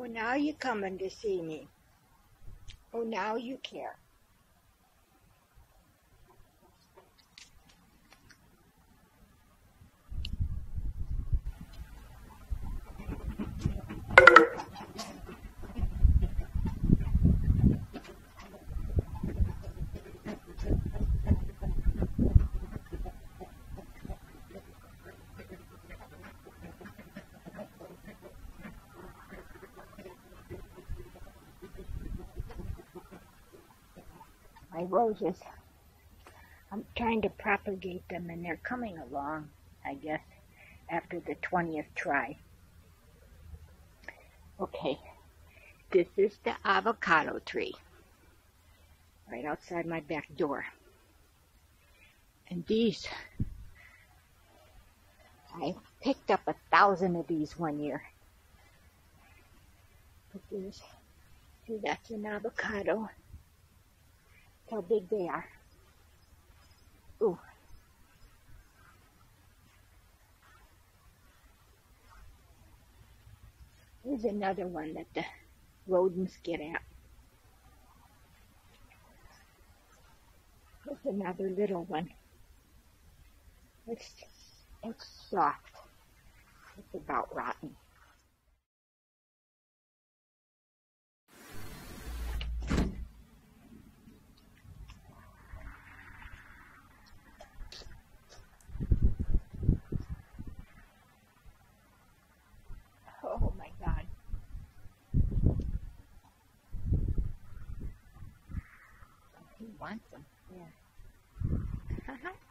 Oh, now you're coming to see me. Oh, now you care. My roses. I'm trying to propagate them and they're coming along, I guess, after the 20th try. Okay, this is the avocado tree right outside my back door. And these, I picked up a thousand of these one year. But there's, see, that's an avocado how big they are. Ooh. Here's another one that the rodents get at. Here's another little one. It's, it's soft. It's about rotten. Oh my God. He wants them. Yeah.